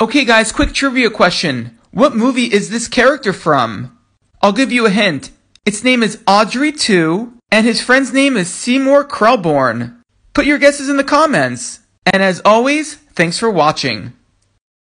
Okay, guys, quick trivia question. What movie is this character from? I'll give you a hint. Its name is Audrey 2, and his friend's name is Seymour Krelborn. Put your guesses in the comments. And as always, thanks for watching.